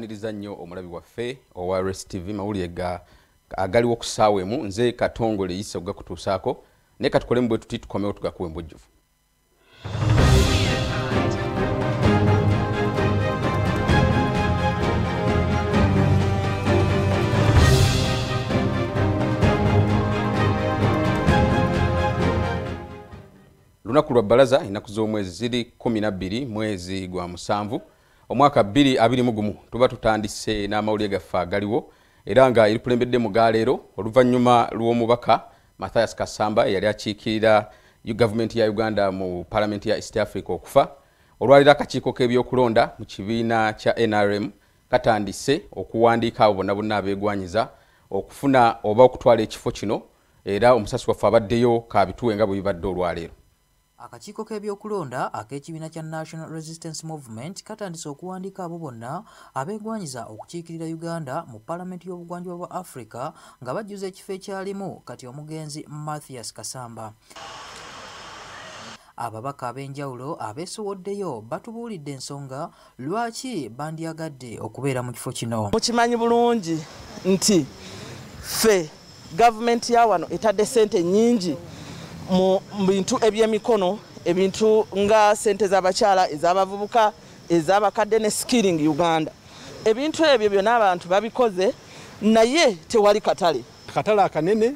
tukwaniriza nnyo omulabi waffe owa rstv mawulire ga agaliwo ku ssaawa emu nze katongole yise okugakutuusaako naye katukolemu bwe tuti tukomewo tugakuwa embujjuvu lunaku lwa bbalaza ennaku z'omwezi ziri 12 mwezi gwa musanvu omwaka 221 tuba tutandise n'amawulire gaffe agaliwo era nga erikulembedde mu gaaleero oluvannyuma lw'omubaka mathias kasamba eyali akiikirira gavumenti ya uganda mu palamenti ya east africa okufa. Olwaliro akakiiko k'ebyokulonda mu kibiina kya nrm katandise okuwandiika abo bonna bonna abeegwanyiza okufuna oba okutwala ekifo kino era omusasi waffe abaddeyo kabituwe nga bwe bibadde olwaleero akakiiko k'ebyokulonda ak'ekibiina kya national resistance movement katandise okuwandiika abo bonna abeegwanyiza okukiikirira uganda mu palamenti y'obugwanjuba bwa africa nga bajjuza ekifo ekyalimu kati omugenzi mathias kasamba. Ababaka ab'enjawulo abeesowoddeyo batubuulidde ensonga lwaki bandyagadde okubeera mu kifo kino? Mukimanyi bulungi nti ffe gavumenti ya wano etadde sente nyingi mu bintu ebyemikono ebintu nga sente z'abakyala ez'abavubuka ez'abakadde ne skilling uganda. Ebintu ebyo byonna abantu babikoze naye tewali katale. Katale akanene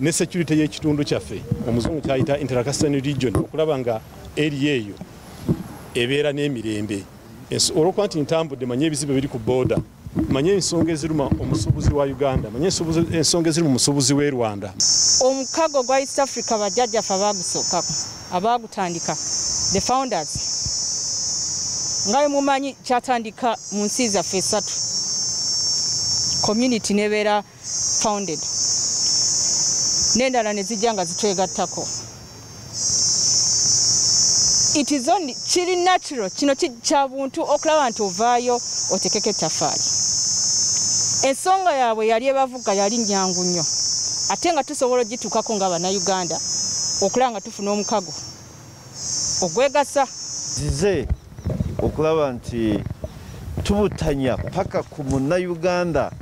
ne security y'ekitundu kyaffe. Omuzungu kyayita intercuston region okulaba nga eri eyo ebeera n'emirembe. Olwokuba nti ntambudde manye ebizibu biri ku booda manye ensonga eziruma omusuubuzi wa uganda. Manye ensonga eziri mu musuubuzi w'e rwanda. Omukago gwa east africa bajjajjaffe abagusookako abagutandika the founders. Nga bwe mumanyi kyatandika mu nsi zaffe esatu. Community nebeera founded. N'endala ne zijja nga zitwegattako. It is only kiri natural kino kya buntu okulaba nti ovaayo otekeko ettafaali ensonga yaabwe yali ebavuga yali nyangu nnyo ate nga tusobola ogituukako nga bannayuganda okulaba nga tufuna omukago. Ogwegasa. Zize okulaba nti tubutanya paka ku munnayuganda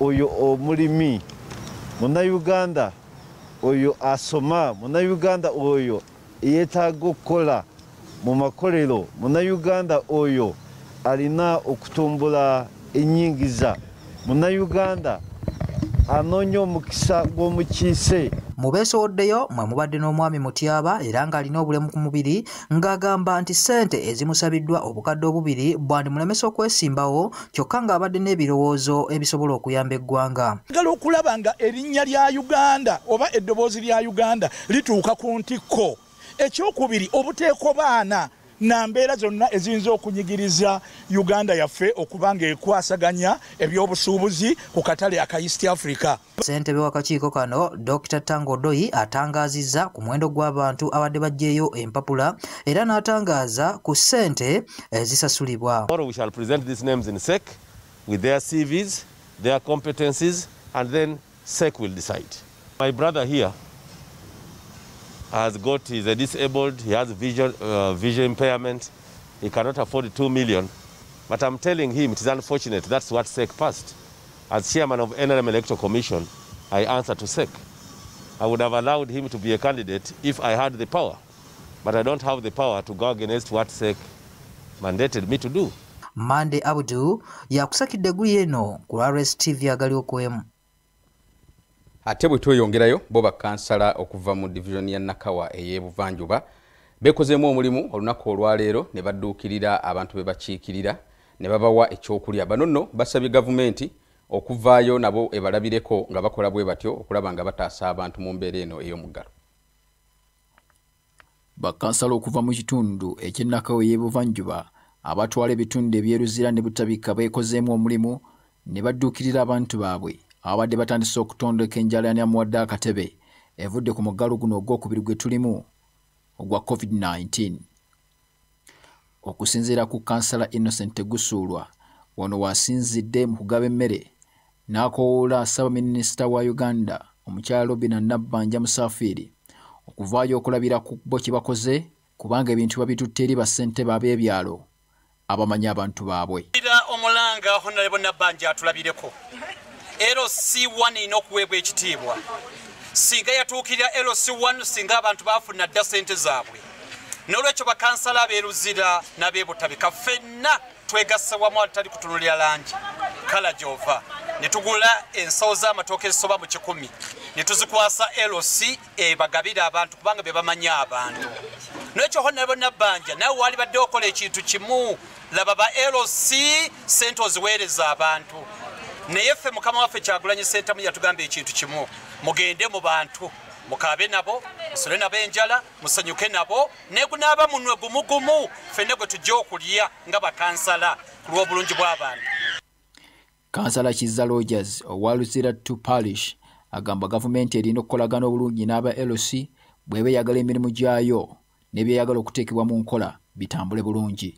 oyo omulimi munnayuganda oyo asoma munnayuganda oyo yeetaaga okukola mu makolero munnayuganda oyo alina okutumbula enyingiza munnayuganda anoonya omukisa gw'omukiise. Mu beesowoddeyo mwe mubadde n'omwami mutyaba era ng'alina obulemu ku mubiri ng'agamba nti ssente ezimusabiddwa obukadde obubiri bwandimulemesa okwesimbawo kyokka ng'abadde n'ebirowoozo ebisobola okuyamba eggwanga. Agala okulaba nga erinnya lya uganda oba eddoboozi lya uganda lituuka ku ntikko. Ekyokubiri obuteeko baana na mbeera zonna eziyinza okunyigiriza uganda yaffe okuba nga ekwasaganya ebyobusuubuzi ku katale aka east africa. Ssentebe w'akakiiko kano dr tango doyi atangazizza ku muwendo gw'abantu abadde baggyeyo empapula era n'atangaaza ku ssente ezisasulibwa. We shall present these names in sec with their cvs their competencies and then sec will decide. My brother here has got, he's a disabled, he has vision, uh, vision impairment, he cannot afford 2 million. But I'm telling him it is unfortunate, that's what SEC passed. As chairman of NRM Electoral Commission, I answer to SEC. I would have allowed him to be a candidate if I had the power. But I don't have the power to go against what SEC mandated me to do. mande abudu yakusakidde eggulu eno ku rs tv agaliwo kwemu ate bwe tweyongerayo bo bakansala okuva mu divisioni ya nakawa ey'ebuvanjuba. Bekozeemu omulimu olunaku olwaleero ne badduukirira abantu be bakiikirira ne babawa ekyokulya. Bano nno basabye gavumenti okuvaayo nabo ebalabireko nga bakola bwe batyo okulaba nga bataasa abantu mu mbeera eno ey'omuggalo. Bakansala okuva mu kitundu eky'ennakawo ey'ebuvanjuba. Abatwala ebitundu ebyeruzira ne butabika beekozeemu omulimu ne badduukirira abantu baabwe abadde batandise okutondeka enjala yamuwadde akatebe evudde ku muggalo guno ogwokubiri gwe tulimu ogwa covid-19 okusinziira ku kansala innocent tegusuulwa wano waasinzidde mu kugaba emmere n'akoowoola ssaabaminisita wa uganda omukyala robina nabbanja musafiri okuvaayo okulabira ku bo kye bakoze kubanga ebintu babitutte eri bassentebe ab'ebyalo abamanyi abantu baabwe. Omulanga honalebo nabbanja atulabireko lc1 erina okuweebwa ekitiibwa. Singa yatuukirira lc1 singa abantu bafuna dda sente zaabwe. N'olwekyo bakansala abeeruzira n'abeebutabika ffenna twegasse wamu atali kutunulira langi. Kala gyova. Ne tugula ensawo z'amatooka ezisoba mu kikumi. Ne tuzikwasa lc ebagabire abantu kubanga be bamanyi abantu. N'ekyo honalebo nabbanja nawe wali badde okola ekintu kimu. Laba ba lc sente oziweereza abantu naye ffe mukama waffe kyagulanyi sentamu yatugamba ekintu kimu. Mugende mu bantu mukaabe nabo musole nabo enjala musanyuke nabo negunaaba munwe gumugumu. Ffenne gwe tujja okulya nga bakansala ku lw'obulungi bw'abantu kansala kiza rogers owa luzira to parish agamba gavumenti erina okukolagana obulungi n'aba lc bw'eba eyagala emirimu gyayo n'ebyeyagala okuteekebwa mu nkola bitambule bulungi.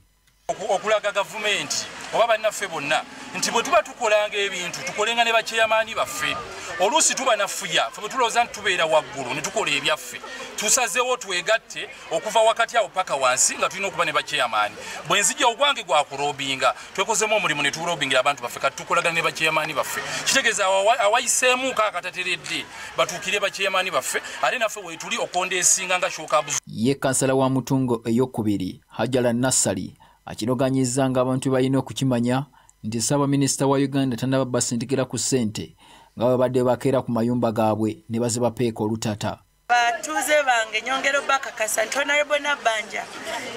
Okulaga gavumenti oba bannaffe bonna nti bwe tuba tukolanga ebintu tukolenga ne bakyeyamaani baffe. Oluusi tuba nafuya fe bwe tulowooza nti tubeera waggulu ne tukola ebyaffe. Tusazeewo twegatte okuva wakati awo paka wansi nga tulina okuba ne bakyeyamaani. Bwe nzija ogwange gwakuloobinga twekozemu omulimu ne tuloobingira abantu baffe kati tukolagana ne bakyeyamaani baffe. Kitegeeza awayiseemuko akatateredde batuukire bakyeyamaani baffe ate naffe wetuli okondeesinga nga shokabuzi ye kansala wa mutungo eyokubiri hajala nassali akinoganyiza nga abantu balina okukimanya nti ssaabaminisita wa uganda tanaba basindikira ku ssente nga babadde bakeera ku mayumba gaabwe ne baziba peeka olutata. Batuuze bange nyongero bakakasa nti onalebo nabbanja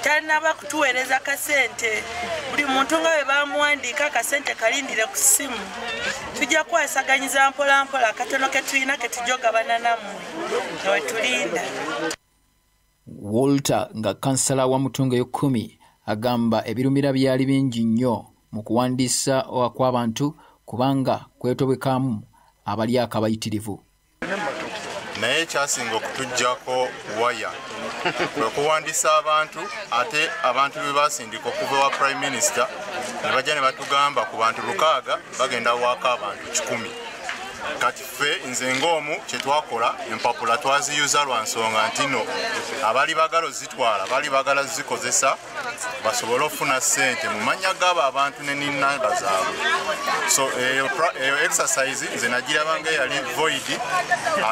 talinaba kutuweereza kasente. Buli muntu nga bwe bamuwandiika akasente kalindire ku ssimu. Tujja kwasaganyiza mpolampola akatono ke tulina ke tujja ogabana nammwe newetulinda walter nga kansala wa mutungo ey'okkumi agamba ebirumira byali bingi nnyo mu kuwandiisa kw'abantu kubanga kwetobwekamu abali akabayitirivu. Naye ekyasinga okutuggyako waya kwe kuwandiisa abantu ate abantu be basindika okuva wa prime minister ne bajja ne batugamba ku bantu lukaaga bagenda waako abantu kikumi kati ffe nze ng'omu kyetwakola empapula twaziyuza lwa nsonga nti no abali bagala ozitwala bali bagala zikozesa basobole okufuna ssente mu mannya g'abo abantu ne ninamba zaabwe. So eyo exercise nze nagiraba nga eyali void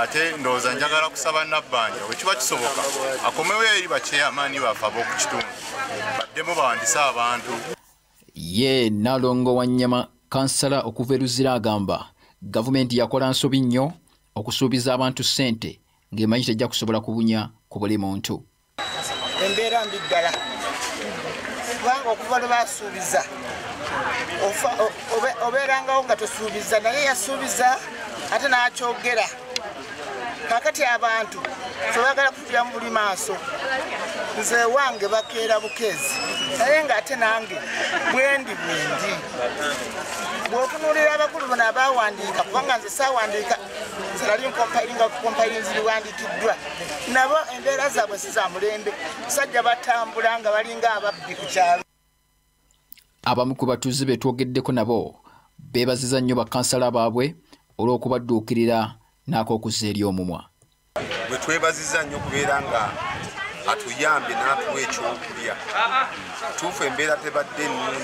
ate ndowooza njagala kusaba nabbanja wekiba kisoboka akomewo eri bakyeyamaani baffe ab'oku kitundu baddemu bawandise abantu. Ye nalongo wanyama kansala okuva eruzira agamba gavumenti yakola nsobi nnyo okusuubiza abantu ssente ng'emanyi tejja kusobola kubunya ku buli muntu. Embeera mbi ddala kubanga okuva lwe basuubiza obeerangawo nga tosuubiza naye yasuubiza ate n'akyogera. Kakati abantu tebagala kutulamu buli maaso nze wange bakeera bukeezi naye ng'ate nange bwendi bwendi bw'otunuulira abakulu bano abawandiika kubanga nze saawandiika nali nkompayiringa kukompayirinzi biwandiikiddwa nabo embeera zaabwe si za mulembe musajja batambula nga balinga ababbi ku kyalo. Abamu ku batuuze be twogeddeko nabo beebaziza nnyo bakansala baabwe olw'okubadduukirira n'ak'okuzza eri omumwa. Bwe twebaziza nnyo okubeera nga atuyambe n'atuwa ekyokulya. Tuufu embeera tebadde ennungi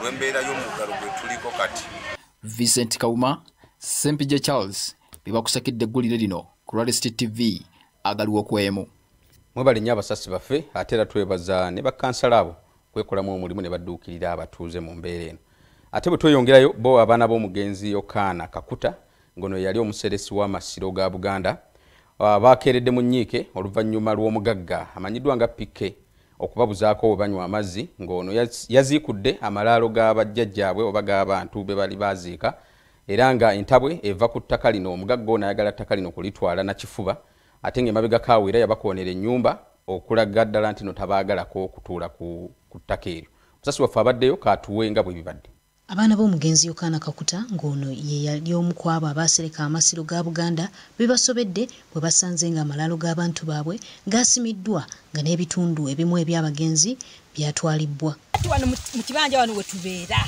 lw'embeera y'omuggalo gwe tuliko kati. Vincent kawuma sempija charles bebakusakidde eggulire lino ku ralist tv agaliwo okwemu. Mwebali nnyo abasasi baffe ate era twebaza ne bakansala abo kwekolamu omulimu ne badduukirira abatuuze mu mbeera eno. Ate bwe tweyongerayo bo abaana b'omugenzi yokaana kakuta ngono yali omuseresi w'amasiro ga buganda bakeeredde mu nnyiike oluvannyuma lw'omugagga. Amanyiddwa nga pike okubabuzaako bwe banywa amazzi ng'ono yaziikudde amalaalo g'abajjajjaabwe oba g'abantu be bali baziika era nga entabwe eva ku ttaka lino. Omugagga ono ayagala ttaka lino kulitwala nakifuba ate ng'emabega kaawe era yabakoonera ennyumba okulaga ddala nti no tabaagalako okutuula ku ttaka eryo. Musasi waffe abaddeyo kaatuwe nga bwe bibadde abaana b'omugenzi yokaana kakuta ng'ono ye yali omu ku abo abaasereka amasiro ga buganda be basobedde bwe basanze nga amalaalo g'abantu baabwe gaasimiddwa nga n'ebitundu ebimu eby'abagenzi byatwalibbwa. Wano mu kibanja wano we tubeera.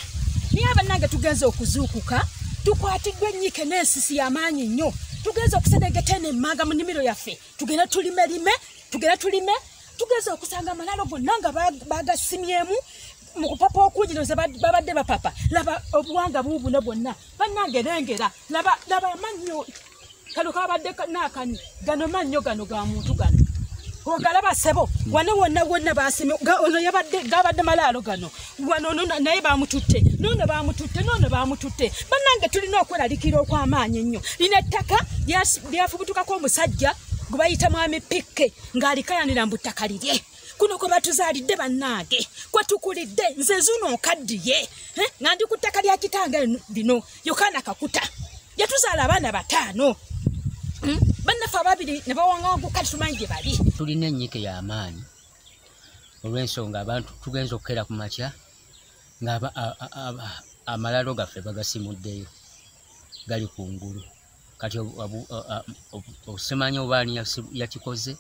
Naye abannange tugenza okuzuukuka tukwatiddwa ennyike n'ensisi y'amaanyi nnyo. Tugenza okusenegeta eno emmanga mu nnimiro yaffe. Tugenda tulimelime tugenda tulime tugenza okusanga amalaalo gonna nga bagasimyemu mu kupapa ennaku gino ze bad- babadde bapapa laba obuwanga buubuno bwonna. Bannange lengera laba laba amannyo kano kabadde ka- naakani gano mannyo gano ga muntu gano. Ogalaba sebo wano wonna wonna basime ono yabadde gabadde malaalo gano. Wano naye bamututte. Noono bamututte noono bamututte. Bannange tulina okweralikira okw'amaanyi ennyo. Lino ettaka lyafubutukako omusajja gwe bayita mwami pikke ng'alikayanira mbu ttaka lirye kuno kwe batuzaalidde bannange kwe tukulidde nze zuno nkaddiye nga ndi ku ttaka lya kitange lino yokaana kakuta yatuzaala abaana bataano. Bannaffe ababiri ne bawangawangu kati tumanyi gye bali. Tulina ennyike y'amaanyi olw'ensonga abantu tugenza okukera ku makya nga amalalo gaffe bagasimuddeyo gali kungulu kati osimanya oba ani yakikoze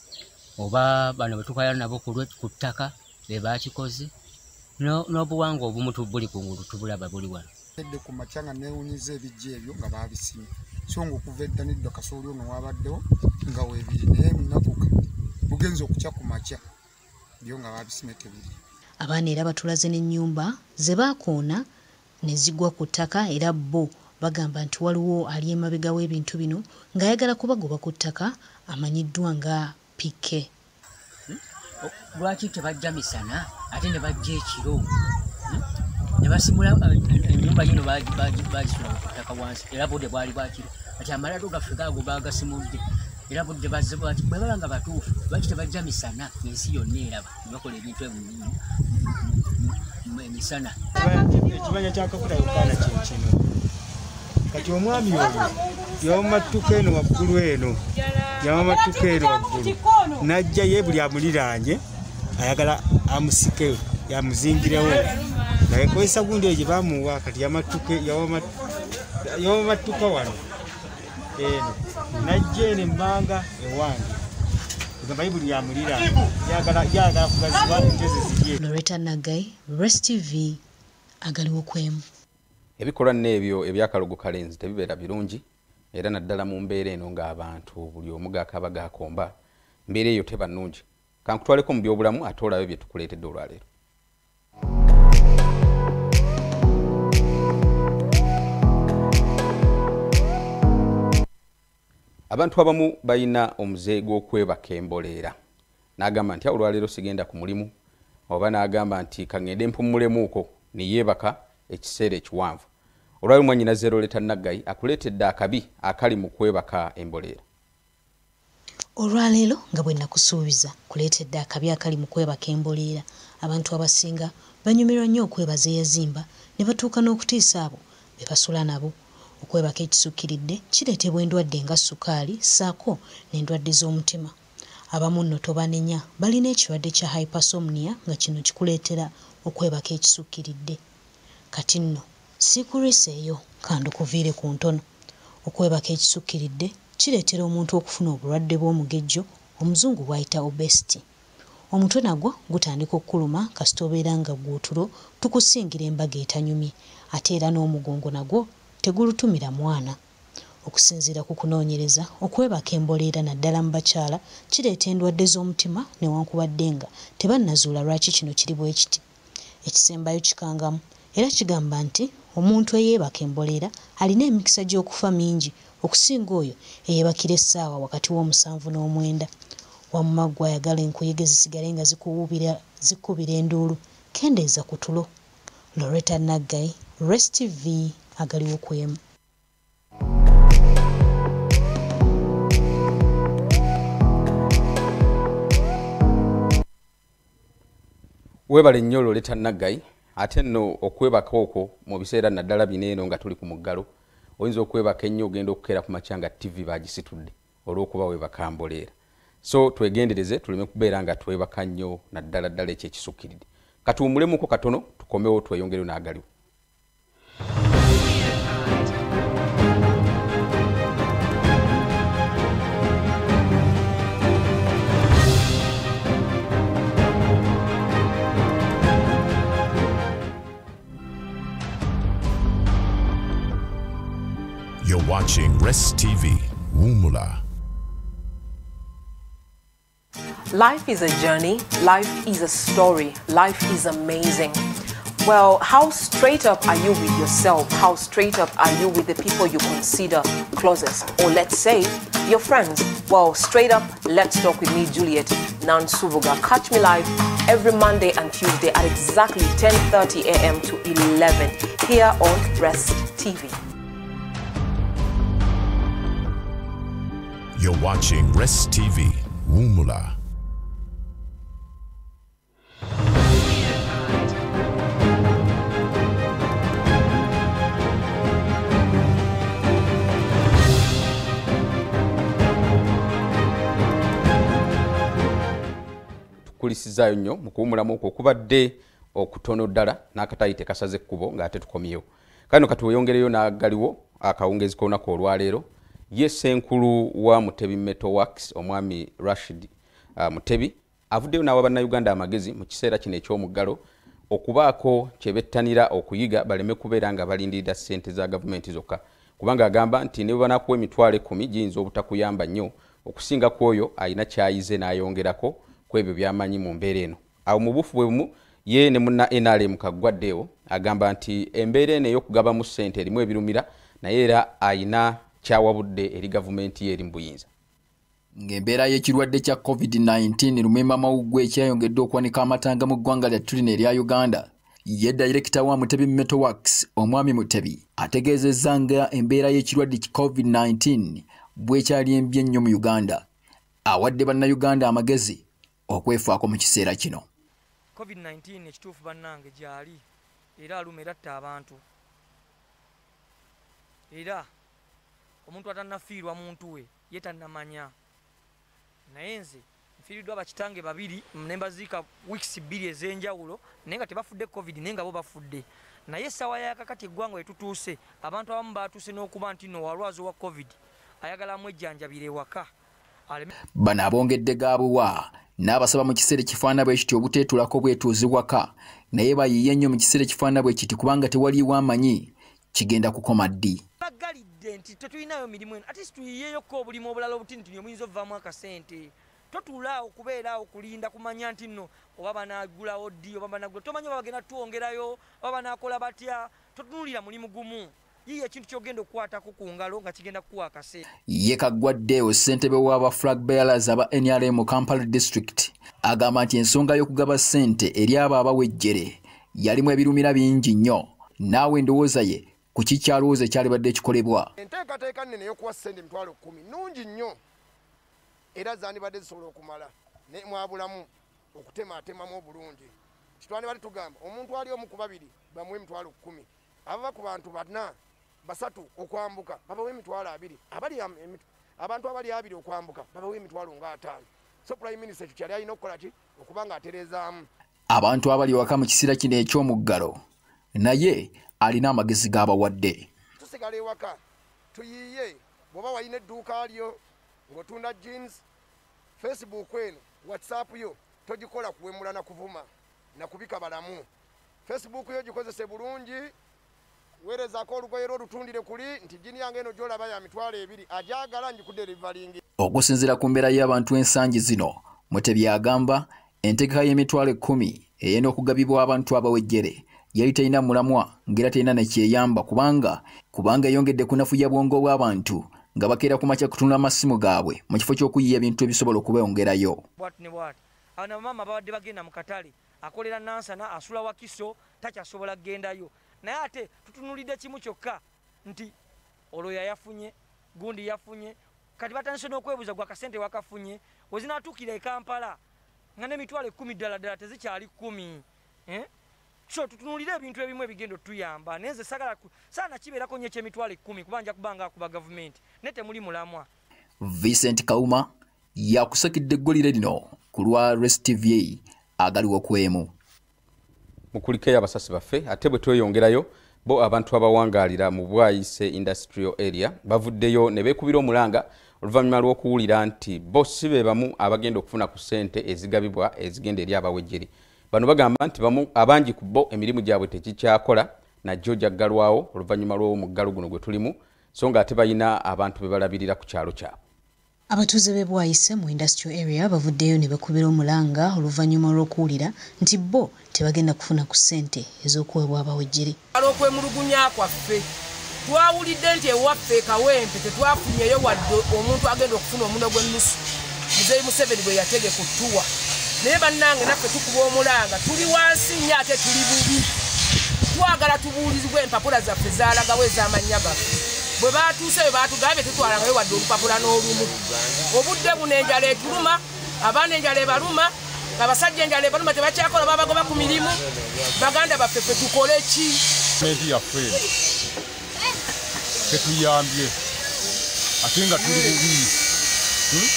oba bano betukwala nabo ku ttaka be bakikoze No- n'obuwangwa obumu tu- buli kungulu tubulaba buli wano. Edde ku makya nga neewunyiza ebijja ebyo nga babisimye. So nga okuva edda nedda kasooli ono wabaddewo nga weebiri naye munakuka bugenza okukya ku makya byo nga babisimye tebiri. Abaana era batulaze n'ennyumba ze baakoona ne zigwa ku ttaka era bo bagamba nti waliwo ali emabega w'ebintu bino ng'ayagala kubagoba ku ttaka amanyiddwa nga pike. Lwaki tebajja misana? Ate ne bajja ekiro. Hmm? ne basimula eh, ennyumba yino bagi- bagi- bagisula ku ttaka wansi. Era budde bwali bwakiro kati amalalo gaffe gaago bagasimudde era budde bazze bwati bwe baba nga batuufu lwaki tebajja misana? Ensi yonna eraba. Ne bakola ebintu ebi- mu- mu- mu- emisana. Ekibanja kyakakuta yokaana kyekino kati omwami oyo yawamattuka eno waggulu eno yawamattuka eno waggulu najja ye buli amuliraanye ayagala amusike yamuzingirewo naye kozesa gundi eyo gye bamuwa kati yawamattuka wano eno. Najja eno embanga ewange. Egamba ye buli yamuliraanye yagala kugaziba enteze zirye loreta naggai rest tv agaliwo kwemu ebikolwa nno ebyo ebyakalogo kalenzi tebibeera birungi era naddala mu mbeera eno ng'abantu buli omu gakaba gakomba mbeera eyo teba nnungi. Kankutwaleko mu byobulamu ate olabe bye tukuleetedde olwaleero. Abantu abamu balina omuze gw'okwebaka emboleera. N'agamba nti awo olwaleero sigenda ku mulimu oba n'agamba nti kaŋŋende mpummulemuuko neyeebaka ekiseera ekiwanvu olwali mwanyina zeroleta naggayi akuleetedde akabi akali mu kwebaka emboleera. Olwaleero nga bwe nakusuubiza kuleetedde akabi akali mu kwebaka emboleera abantu abasinga banyumirwa nnyo okwebaza eyazimba ne batuuka n'okutiisa abo be basula nabo. Okwebaka ekisukkiridde kireetebwa endwadde nga sukaali ssaako n'endwadde z'omutima. Abamu nno tobanenya balina ekirwadde kya hypersomnia nga kino kikuleetera okwebaka ekisukkiridde. Kati nno siikuliiseeyo kandukuviire ku ntono. Okwebaka ekisukkiridde kireetera omuntu okufuna obulwadde bw'omugejjo omuzungu bw'ayita obesity omutwe nagwo gutandika okkuluma kasita obeera nga gwotulo tukusingira embaga etanyumye ate era n'omugongo nagwo tegulutumira mwana. Okusinziira ku kunoonyereza okwebaka emboleera naddala mu bakyala kireeta endwadde z'omutima newankubadde nga tebannazuula lwaki kino kiri bwe kiti. Ekisembayo kikangamu era kigamba nti omuntu eyeebaka emboleera alina emikisa gy'okufa mingi okusinga oyo eyeebakira essaawa wakati w'omusanvu n'omwenda. Wamma gwe ayagala enkuyege zisigale nga zikkubira enduulu kendeeza ku tulo. Loreta naggayi rest tv agaliwo kwemu weebale nnyo loleta naggayi ate nno okwebaka okwo mu biseera naddala bino eno nga tuli ku muggalo oyinza okwebaka ennyo ogenda okukeera ku makya nga tv bagisitudde olw'okuba weebaka mboleera. So twegendereze tuleme kubeera nga twebaka nnyo naddala ddala ekyo ekisukkiridde. Katuwumulemuko katono tukomewo tweyongereyo n'agaliwo watching Rest TV, Wumula. Life is a journey, life is a story, life is amazing. Well, how straight up are you with yourself? How straight up are you with the people you consider closest? Or let's say your friends? Well, straight up, let's talk with me, Juliet Nansubuga. Catch me live every Monday and Tuesday at exactly 10:30 a.m. to 11 here on Rest TV. You're watching Rest TV, Wumula. tukulisizaayo nnyo mu kuwumulamu okwo okubadde okutono ddala n'akatayi tekasaze ekkubo ng'ate tukomyewo. Kano kati weyongereyo n'agaliwo akawungezi k'olunaku olwaleero ye senkulu wa mutebi metowax omwami rashid uh, mutebi avuddeyo n'awa bannayuganda amagezi mu kiseera kino eky'omuggalo okubaako kyebettanira okuyiga baleme kubeera nga balindirira ssente za gavumenti zokka. Kubanga agamba nti ne banakuwa emitwalo ekumi giyinza obutakuyamba nnyo okusinga ku oyo alina kyayize n'ayongerako ku ebyo byamanyi mu mbeera eno. Awo mu bufu bwe bumu ye ne munna nrm kaggwaddeewo agamba nti embeera eno ey'okugabamu ssente erimu ebirumira naye era ayina kyawabudde eri gavumenti ye eri mu buyinza. Ng'embeera y'ekirwadde kya covid-19 lumemba mawuggwe ekyayongedde okuwanika amatanga mu ggwanga lya tulina erya uganda. Ye dayirekita wa mutebi metowax omwami mutebi ategeezezza nga embeera y'ekirwadde ki covid-19 bwekyali embi ennyo mu uganda. Awadde bannayuganda amagezi okwefaako mu kiseera kino. Covid-19 ekituufu bannange gyali. Era aluma eratta abantu. Era omuntu atannafiirwa muntu we ye tannamanya. Naye nze nfiiriddwa bakitange babiri ne mbaziika wiikisi bbiri ez'enjawulo naye nga tebafudde covid naye nga bo bafudde. Naye essaawa yakakati eggwanga wetutuuse abantu abamu batuuse n'okuba nti no walwazi wa covid ayagalamu ejjanjabira ewaka. Bano abongedde gaabuwa n'abasaba mu kiseera ekifaana bwe kiti obuteetulako bwetuuzi waka naye bayiye ennyo mu kiseera ekifaana bwe kiti kubanga tewaliiwo amanyi kigenda kukoma ddi nti tetulinayo mirimu eno. Ate situyiyeeyoko obulimu obulala obutinitini omuyinza ovaamu akasente. Totuulaawo kubeeraawo kulinda kumanya nti nno oba banaagulawo ddi oba banagula tomanyi oba bagenda tuwongerayo oba banaakola batya totunuulira mulimu gumu. Yiye ekintu kyogenda okukwatako ku ngalo nga kigenda kukuwa akaseera ye kaggwaddeewo ssentebe w'aba flag bearers aba nrm kampala district agamba nti ensonga y'okugaba ssente eri abo abawejjere yalimu ebirumira bingi nnyo. Naawe endowooza ye ku kikyalowooza ekyalibadde ekikolebwa enteekateeka nnene y'okuwa ssente emitwalo kkumi nnungi nnyo. Era zandibadde zisobola okumala mwabulamu okutematemamu obulungi. Kitwandibadde tugamba omuntu ali omu ku babiri bamuwa emitwalo kkumi abava ku bantu bana basatu okwambuka babawa emitwalo abiri abali abantu abali abiri okwambuka babawa emitwalo nga ataano. So prime minister ekyo kyali alina okukola ki? Okuba nga atereezaamu abantu abali waka mu kiseera kino eky'omuggalo naye alina amagezi g'abawadde. Tusigala ewaka tuyiiye bw'oba walina edduuka lyo ng'otunda jeans facebook eno whatsapp yo togikola kuwemula na kuvuma na kubika balamu. Facebook yo gikozese bulungi weerezaako olugoye lwolutundire kuli nti jini yange eno gyolaba ya mitwalo ebiri ajagala njikuderivalingi okusinziira ku mbeera y'abantu ensangi zino mutebi agamba entegeka y'emitwalo ekkumi eyenda okugabibwa abantu abawejjere yali talina mulamwa ng'era talina nekyeyamba kubanga kubanga eyongedde kunafuya bwongo bw'abantu nga bakeera ku makya kutunula amasimu gaabwe mu kifo ky'okuyiya ebintu ebisobola okubeyongerayo nabamaama babadde bagenda mu katale akolera nansana asula wakiso takyasobola kgendayo. Naye ate tutunulidde kimu kyokka nti olwo yayafunye gundi yafunye kati batandise n'okwebuuza gwa kasente wakafunye wezinatuukira e kampala nga n'emitwalo ekkumi ddala ddala tezikyali kkumi eh? So tutunulire ebintu ebimu ebigenda otuyamba. Naye nze sagala saana kibeerako nyo ekyemitwalo ekkumi kuba nja kubanga akuba gavumenti. Naye temuli mulamwa. Vincent kauma yakusakidde eggolire lino ku lwa res tva agaliwo kwemu mukulikeyo abasasi baffe ate bwe tweyongerayo bo abantu abawangaalira mu bwayise industrial area bavuddeyo ne beekubira omulanga oluvannyuma lw'okuwulira nti bo si be bamu abagenda okufuna ku ssente ezigabibwa ezigenda eri abawejjeri bano bagamba nti bamu abangi ku bo emirimu gyabwe tekikyakola najjo gyaggalwawo oluvannyuma lw'omuggalo guno gwe tulimu so nga ate balina abantu be balabirira ku kyalo kyabwe abatuuze b'e bwayise mu industrial area bavuddeyo ne bakubira omulanga oluvannyuma lw'okuwulira nti bo tebagenda kufuna ku ssente ez'okuweebwa abawejjere ala okwemulugunya kwaffe. Twawulidde nti ewaffe kawempe tetwafunyeyo wadde omuntu agenda okufuna omuno gw'ennusu muzeyi museveni bwe yategeka otuwa naye bannange naffe tukuba omulanga tuli wansi nnyo ate tuli bubi. Twagala tubuulizibwa empapula zaffe zalagawo ez'amannya gaffe. Bwe batuuse bwe batugambye tetwalangayo wadde olupapula n'olumu. Obudde buno enjala etuluma abaana enjala ebaluma abasajja enjala ebaluma tebakyakola babagoba ku mirimu. Baganda baffe fe tukole ki? Gavumenti yaffe tetuyambye. Ate nga tuli bubi. Hmm?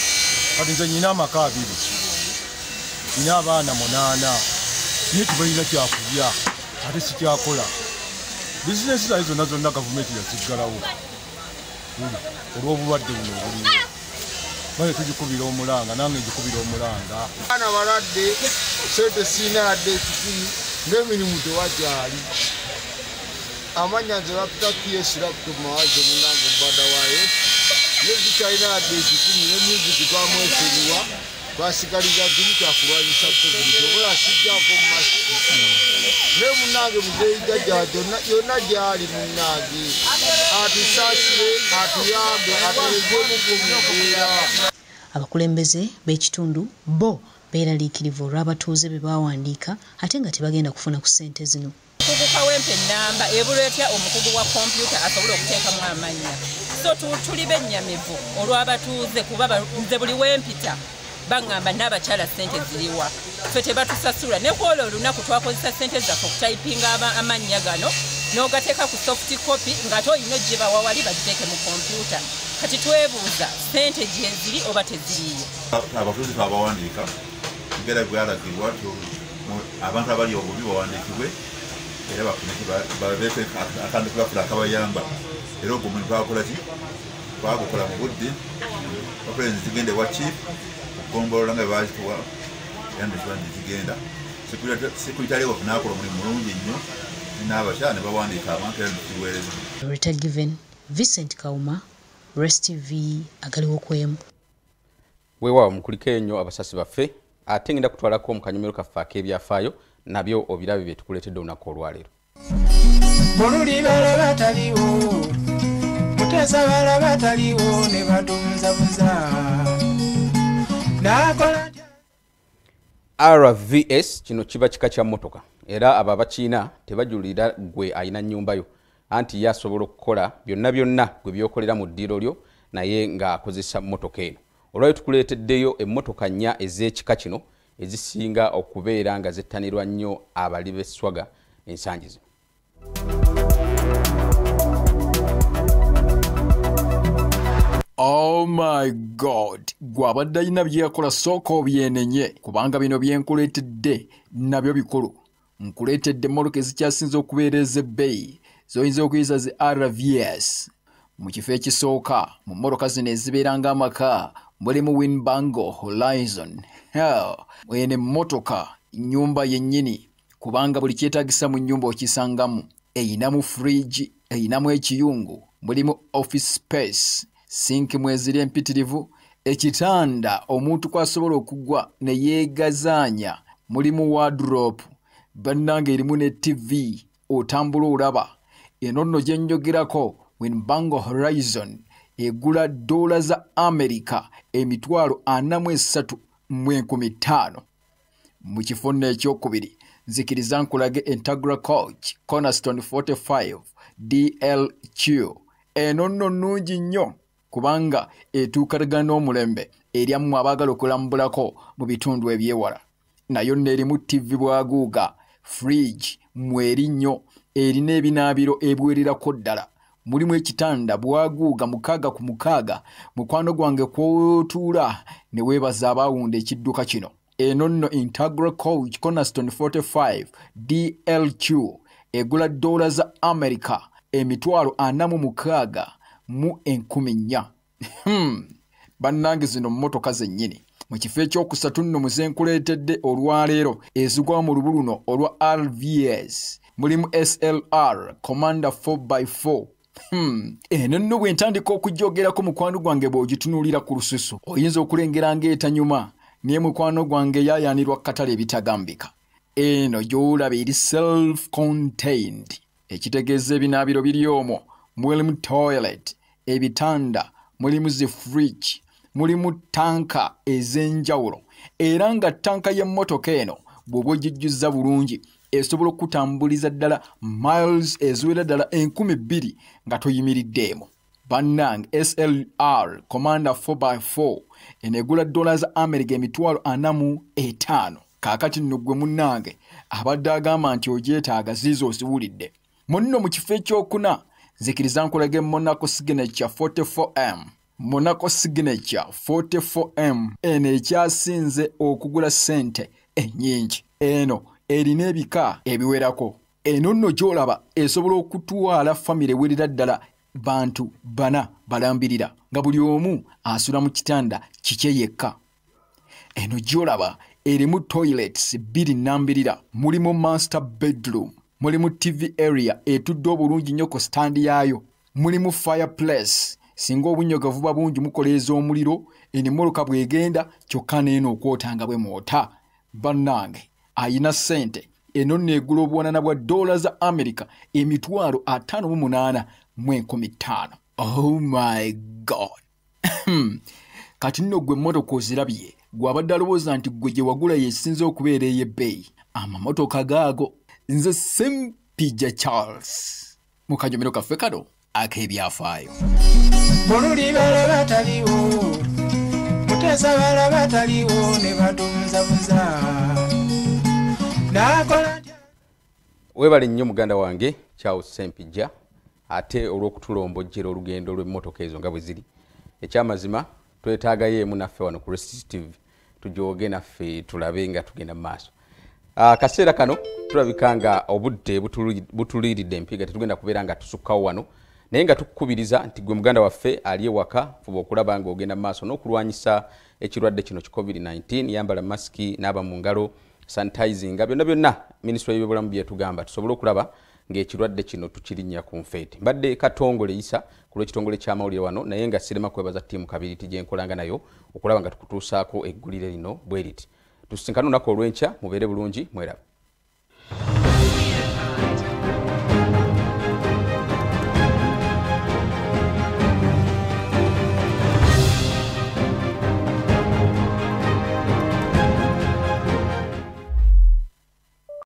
kati nze nyina amaka abiri nyina abaana munaana naye tibalina kyakulya ate sikyakola. Bizinesi zaye zonna zonna gavumenti yaziggalawo. Hmm. olw'obulwadde buno obuliwo. Maye tugikubira omulanga nange njikubira omulanga. Abaana baladde sente siina yadde ekikumi ng'emirimu tewakyali amanya nze bapita piyesirapto mawazo munange bada waye ye zikyalina yadde ekikumi ne musiki twamwesonyiwa twasigaliza ntimu kyakulwanyisa covid obola sijjako mumasiki naye munange muzeyijajja yonna gyali munange atusaasire atuyambe atulegemuku mubeera abakulembeze b'ekitundu bo beeraliikirivu olw'abatuuze be baawandiika ate nga tebagenda kufuna ku ssente zino. Omukugu kawempe enamba ebuletya omukugu wa kompyuta asobole okuteekamu amannya so tu- tuli bennyamivu olw'abatuuze kuba ba- nze buli wempita baŋŋamba n'abakyala ssente ziriwa. Ffe tebatusasula. Ne kwolwo olunaku twakozesa ssente zaffe okutayipinga ama- amannya gano n'ogateeka ku soft copy ng'ate olina ogibawa wali bagiteeke mu kompyuta. Kati twebuuza ssente gye ziri oba teziriiyo? Abatuuze twabawandiika. Mbeera bwalagirwa abantu abali obubi bawandiikibwe era babeeko akantu kebafula akabayamba. Era ogwo omuntu twakola ki? Twagukola mu budde bapulenzi zigende wa chief okugombolola nga bebazituwa era nekiba nezigenda sekuritaliwo nakola omulimu mulungi nnyo n'abakyala ne bawandiika abantu era nekiweereza loretta given vincent kauma res tv agaliwo kwemu weewaawo mukuliko ennyo abasasi baffe ate ngenda kutwalako mu kanyomero kaffe ak'ebyafaayo nabyo obirabe bye tukuleetedde olunaku olwaleero. Bululi bala bataliwo mutesa bala bataliwo ne batunzabuza. nakola rvs kino kiba kika kya mmotoka. Era abo abakiina tebajulira gwe alina nnyumbayo anti ye asobola okukola byonna byonna gwe byokolera mu ddiiro lyo naye ng'akozesa mmotoka eno. Olwayo tukuleeteddeyo emmotoka nnya ez'ekika kino ezisinga okubeera nga zettanirwa nnyo abali b'esswaga ensangi zino oh my god. Gwe abadde alina byeyakola sooka obyenenye kubanga bino byenkuleetedde nabyo bikulu. Nkuleetedde emmotoka ezikyasinze okubeera ez'ebbeeyi zoyinza okuyisa zi rvs mu kifo ekisooka mu mmotoka zino ezibeera ng'amaka mulimu winbango horizon. Eno emmotoka nnyumba yennyini kubanga buli kyetaagisa mu nnyumba okisangamu. Eyinamu fridge eyinamu ekiyungu mulimu office space sinki mweziri empitirivu ekitanda omuntu kwasobola okugwa ne yeegazaanya mulimu wardrope bannange erimu ne tv otambula olaba. Eno nno gye njogerako winbango horizon egula dola za america emitwalo ana mu kifo nno ekyokubiri nzikiriza nkulage integra coach cornerstone 45 dlq eno nno nnungi nnyo kubanga etuukalagana n'omulembe eryammwe abaagala okulambulako mu bitundu ebyewala. Nayo nno erimu tv bwaguuga fridge mweri nnyo erina ebinaabiro ebiwererako ddala. Mulimu ekitanda bwaguuga mukaaga ku mukaaga mukwano gwange kwotuula ne weebaza abaawunda ekidduka kino. Eno nno integra coach cornerstone 45 dlq egula dola za america emitwalo ana mu mukaaga mu enkumi nnya. Hmm, bannange zino mmotoka zennyini. Mu kifo ekyokusatu nno muze nkuleetedde olwaleero ezigwa mu lubu luno olwa rvs mulimu slr commander 4x4 Hmm, eno nno bwe ntandika okujjogerako mukwano gwange bw'ogitunuulira ku lususu. Oyinza okulengera ng'etanyuma naye mukwano gwange yaayaanirwa katale ebitagambika. Eno gy'olaba eri self-contained. Ekitegeeza ebinaabiro biri omwo. Mulimu toilet ebitanda mulimu zi fridge mulimu tanka ez'enjawulo. Era nga tanka y'emmotoka eno bw'oba ogijjuza bulungi esobola okutambuliza ddala miles eziwera ddala enkumi bbiri nga toyimiriddeemu bannange slr commander 4x4 enegula dola za america emitwalo ana mu etaano. Kaakati nno gwe munnange abadde agamba nti ogyetaaga ziizo oziwulidde. Munno mu kifo ekyokuna nzikiriza nkulaga monaco signature 44m monaco signature 44m eno ekyasinze okugula ssente ennyingi. Eno erina ebika ebiwerako. Eno nno gy'olaba esobola okutwala famire ewerera ddala bantu bana balambirira nga buli omu asula mu kitanda kikye yekka. Eno gy'olaba erimu toilets bbiri nnambirira. Mulimu master bedroom mulimu tv area etudde obulungi nnyo ku sitandi yaayo. Mulimu fireplace singa obunyogovu buba bungi mukoleeza omuliro enimoloka bw'egenda kyokka neeno okwotanga bwe mwota bannange ayina ssente eno neegula obuwanana bwa dola za america emitwalo 58 mu 15 oh my god! Kati nno gwe emmotoka ozirabye gwabadde alowooza nti gwe gye wagula yesinza okubeera ey'ebbeeyi amamotoka gaago nze sempija charles mu kanyomero kaffe kano ak'ebyafaayo bululi bala bataliwo mutesa bala bataliwo ne batunzabuza. Nakola weebale nnyo muganda wange charles sempijja ate olw'okutulombojjera olugendo lw'emmotoka ezo nga bwe ziri. Ekyamazima twetaagayo emu naffe wano ku resistive tujooge naffe tulabe nga tugenda mu maaso. Akaseera kano tulabika nga obudde butuli- butuliiridde empiga tetugenda kubeera nga tusukkawo wano. Naye nga tukukubiriza nti gwe muganda waffe ali ewaka fuba okulaba nga ogenda mu maaso n'okulwanyisa ekirwadde kino ki covid-19 yambala masiki n'aba mu ngalo sanitizinga byonna byonna minisitule y'ebyobulamu byetugamba tusobole okulaba ng'ekirwadde kino tukirinnya ku nfeete. Mbadde katongole isa ku lw'ekitongole ky'amawulire wano naye nga sirema kwebaza ttiimu kabiriti gye nkolanga nayo okulaba nga tukutuusaako eggulire lino bwe riti tusisinkana olunaku olw'enkya mubeere bulungi mwerabe